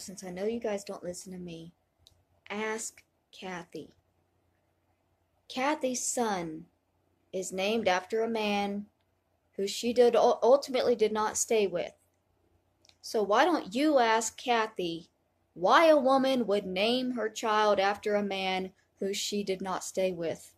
since I know you guys don't listen to me, ask Cathy. Cathy's son is named after a man who she did ultimately did not stay with. So why don't you ask Cathy why a woman would name her child after a man who she did not stay with?